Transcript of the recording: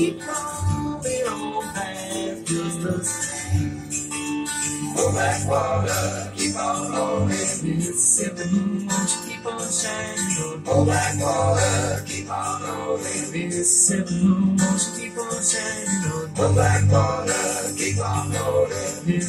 keep rolling on past just the same. Oh, Blackwater, keep on rolling. Mississippi moon, won't you keep on shining on Oh, Blackwater, keep on rolling. Mississippi moon, won't you keep on shining on Oh, Blackwater, keep on rolling.